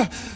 Ah!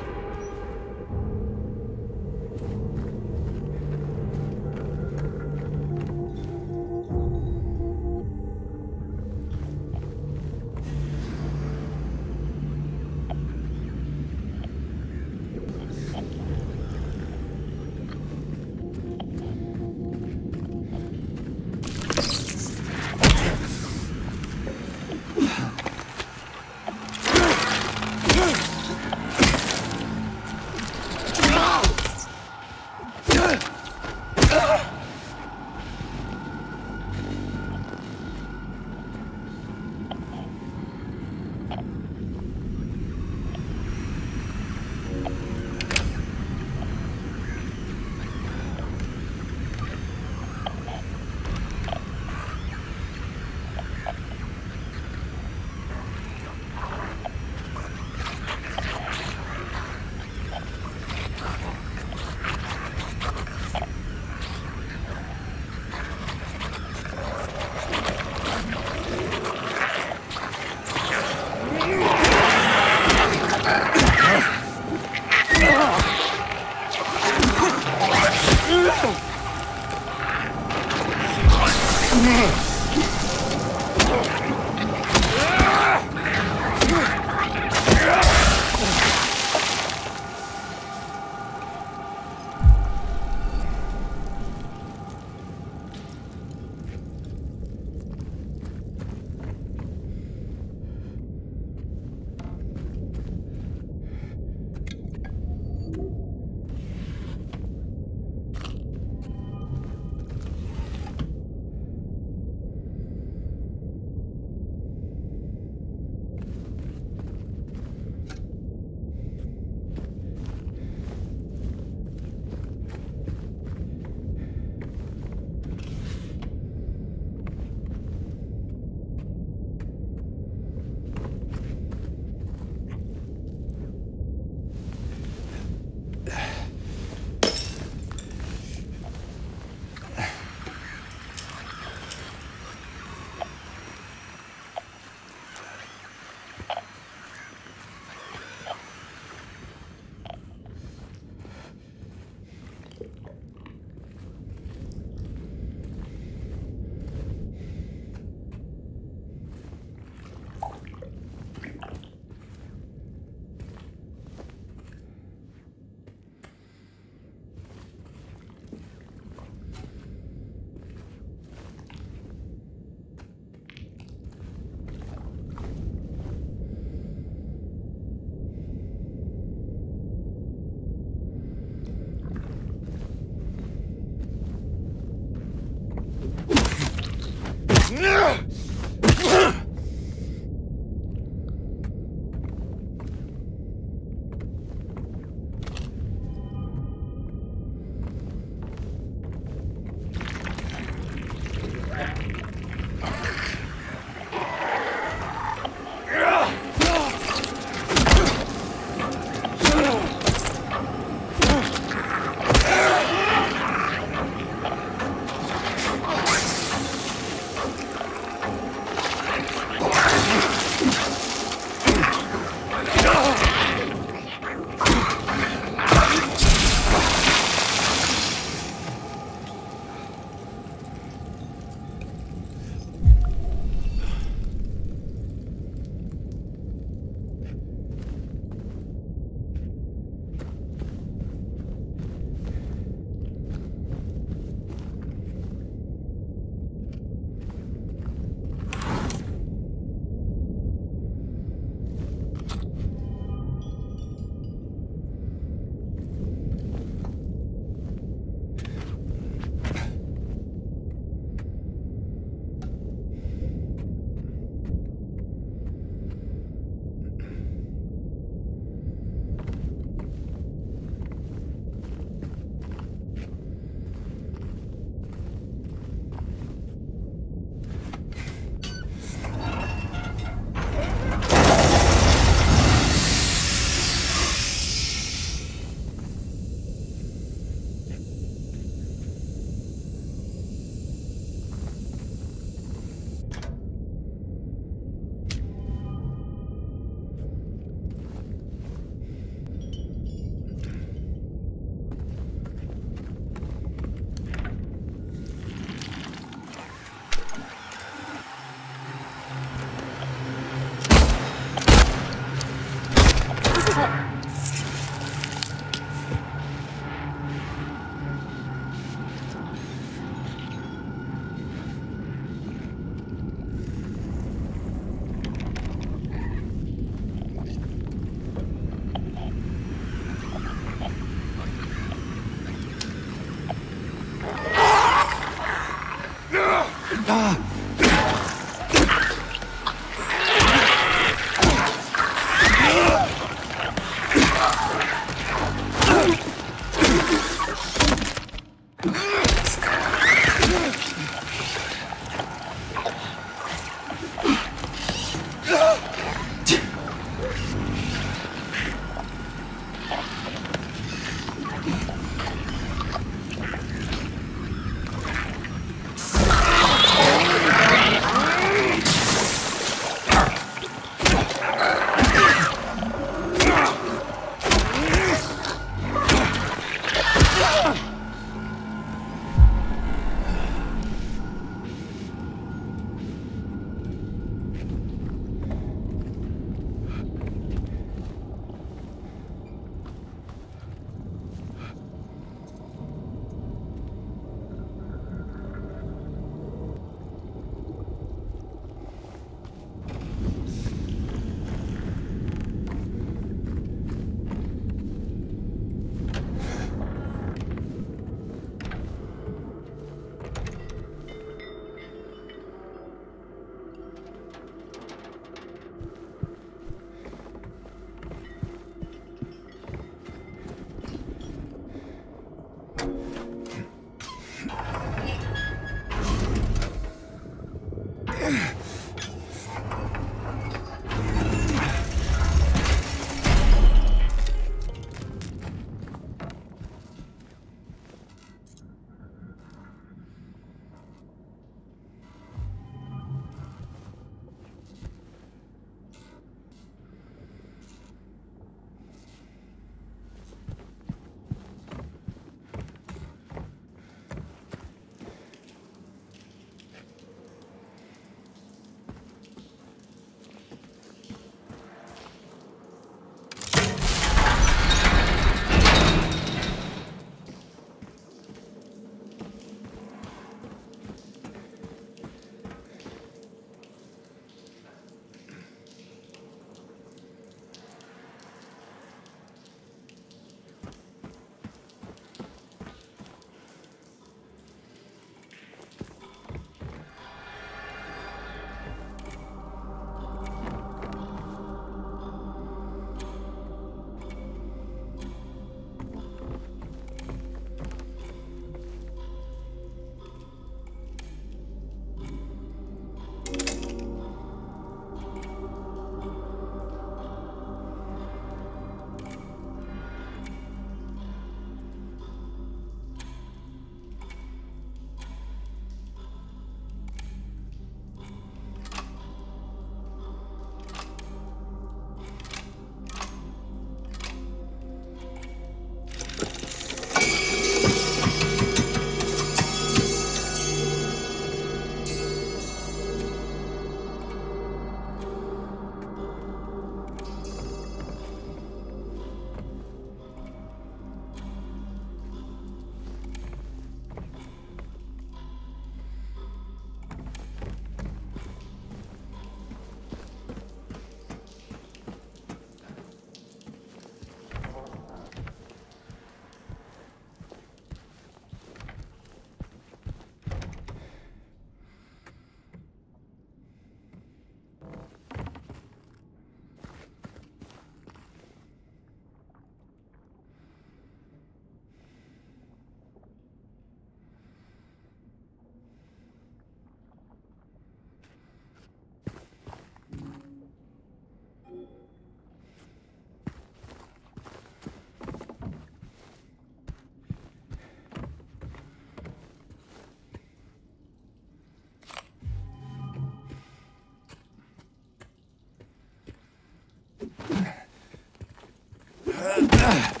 Uh.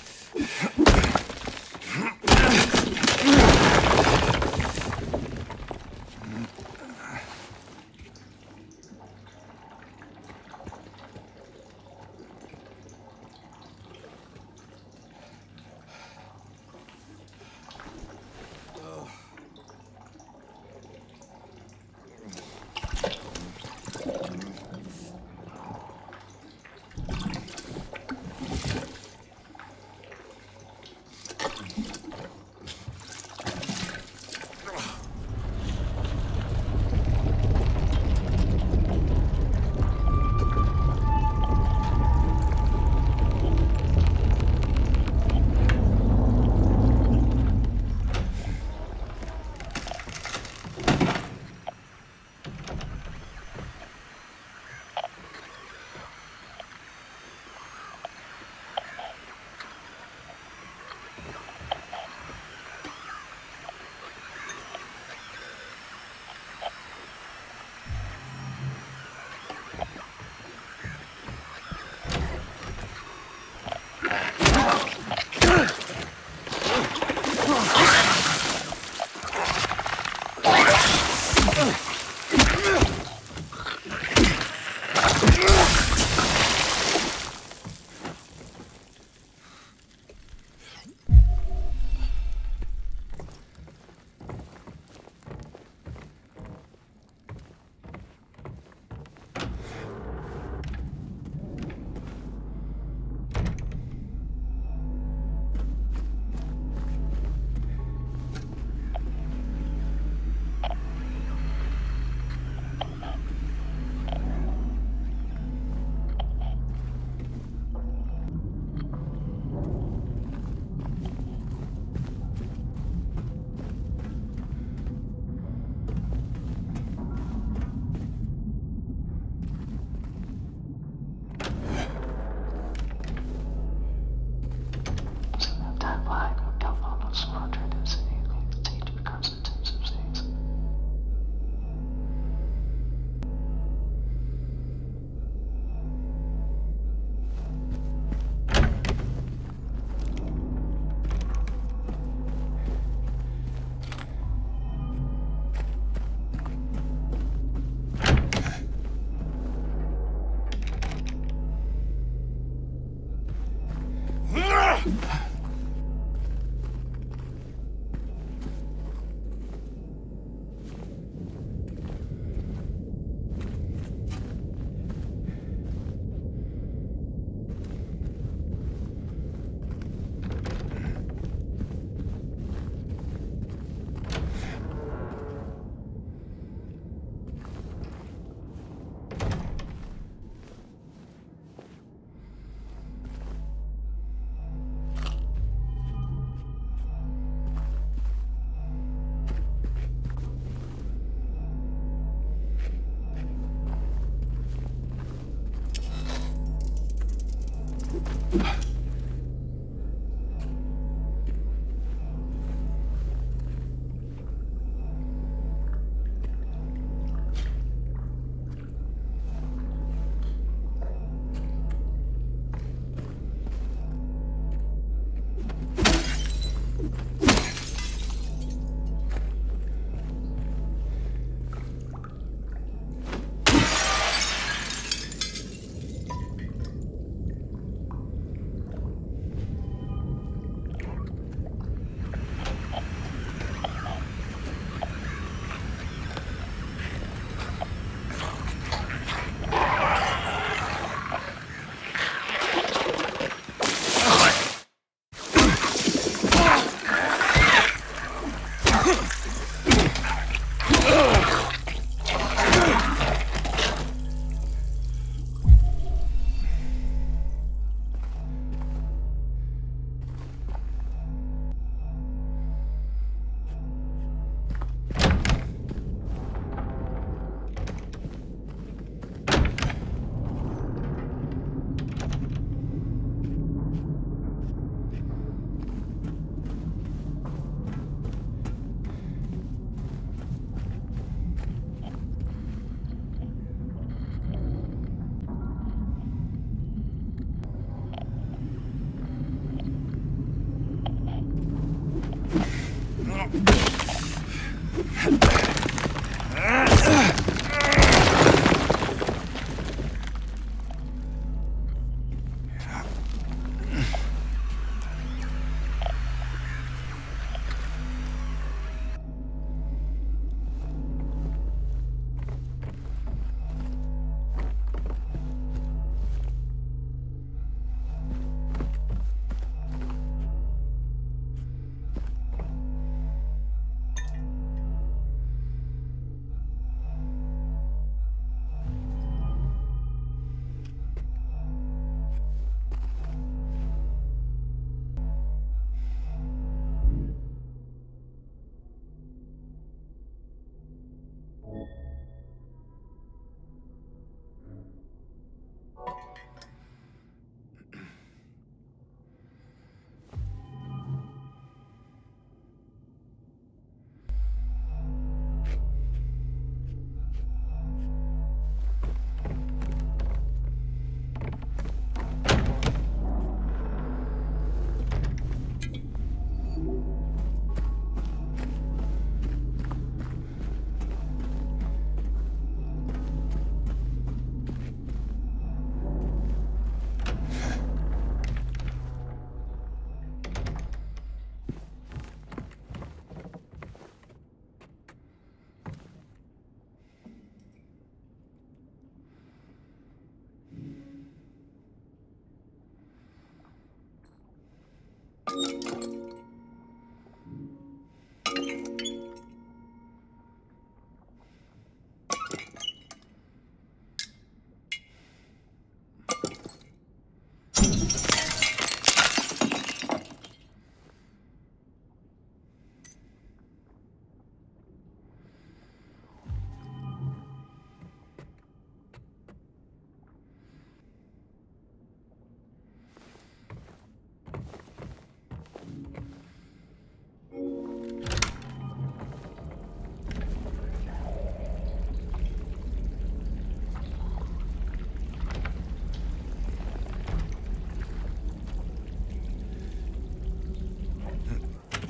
Ugh.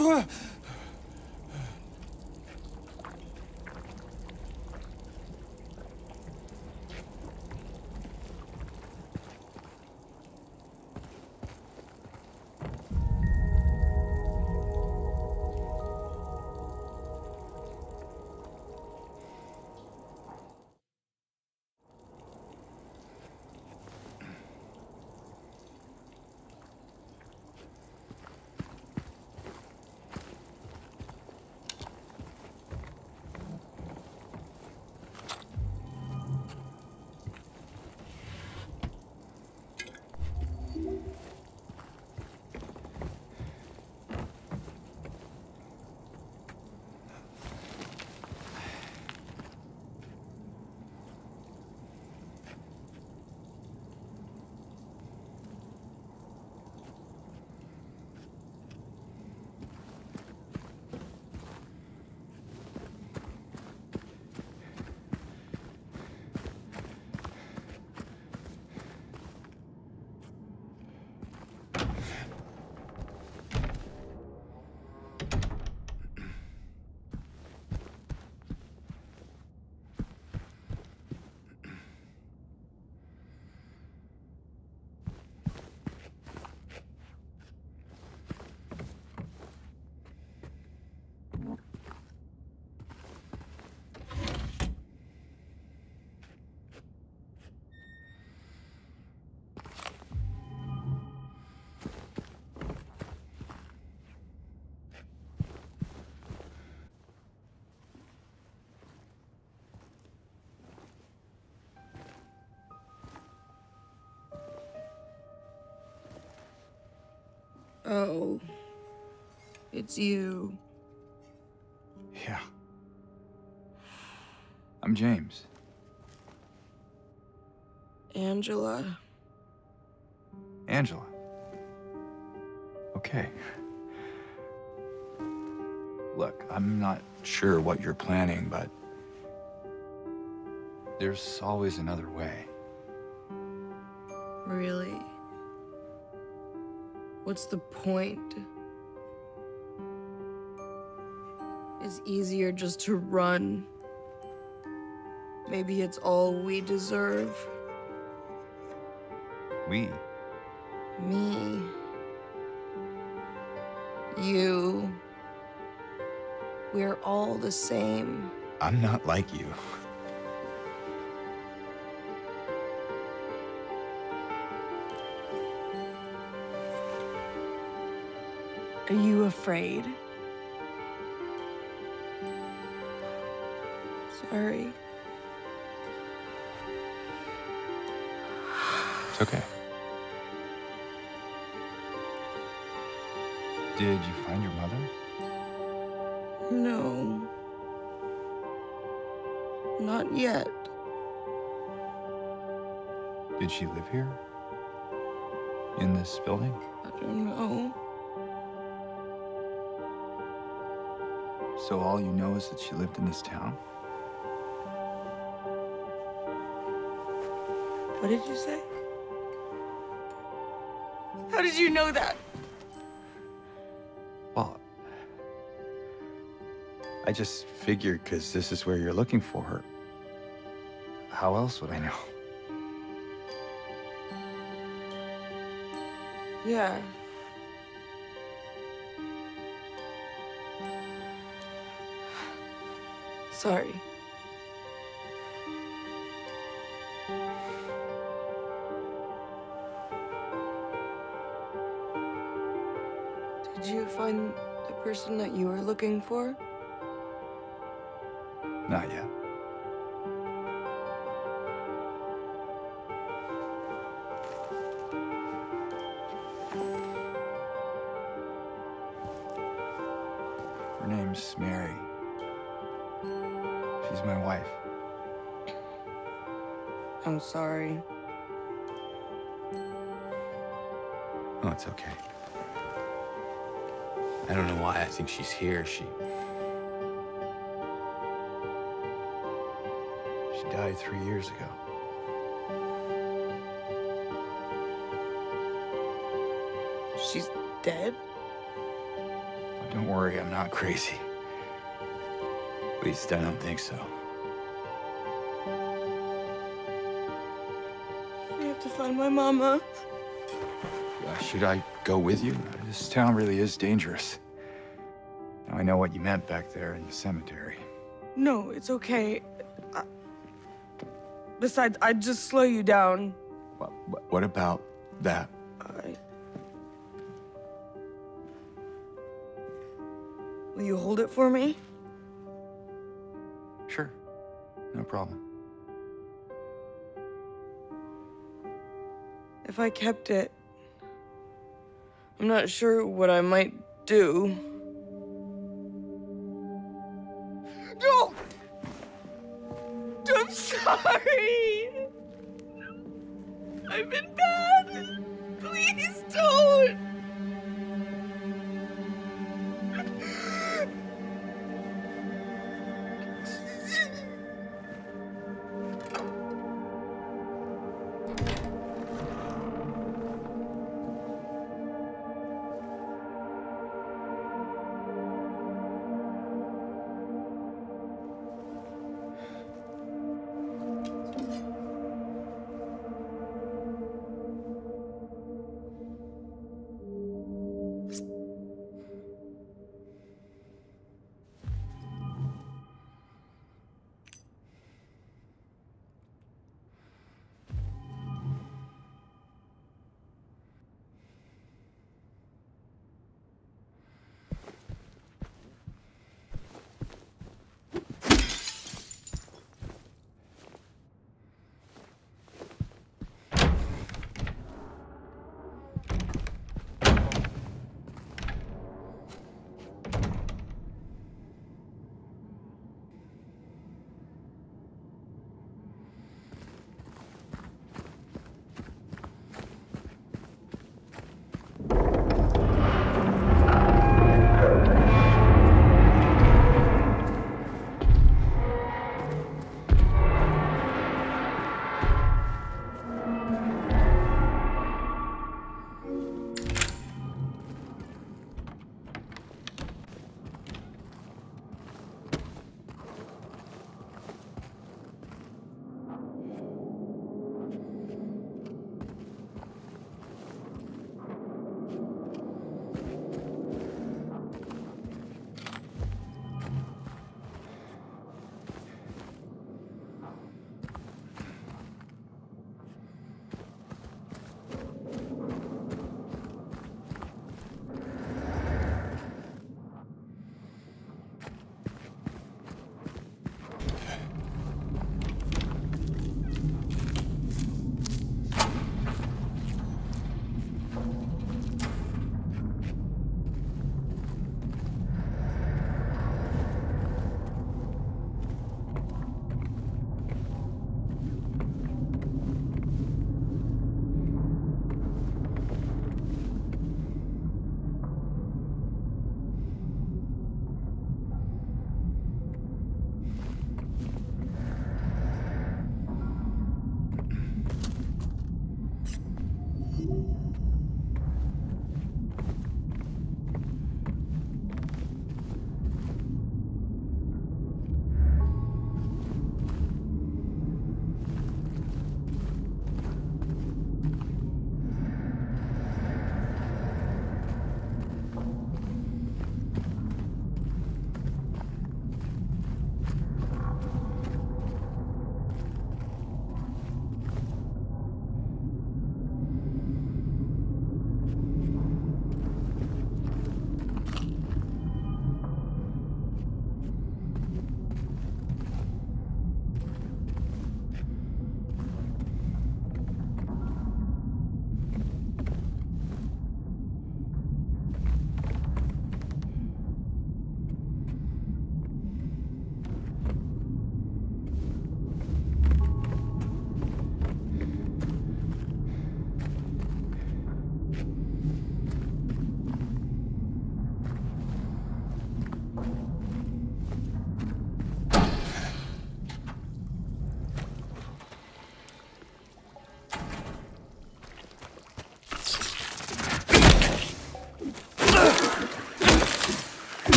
对. Oh. It's you. Yeah. I'm James. Angela. Angela. Okay. Look, I'm not sure what you're planning, but there's always another way. Really? What's the point? It's easier just to run. Maybe it's all we deserve. We? Me. You. We're all the same. I'm not like you. Are you afraid? Sorry. It's okay. Did you find your mother? No. Not yet. Did she live here? In this building? I don't know. So all you know is that she lived in this town? What did you say? How did you know that? Well, I just figured because this is where you're looking for her. How else would I know? Yeah. Sorry. Did you find the person that you were looking for? She's here. She. She died three years ago. She's dead? Don't worry, I'm not crazy. At least I don't think so. We have to find my mama. Uh, should I go with you? This town really is dangerous. I know what you meant back there in the cemetery. No, it's okay. I... Besides, I'd just slow you down. What, what about that? I... Will you hold it for me? Sure. No problem. If I kept it, I'm not sure what I might do.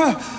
う。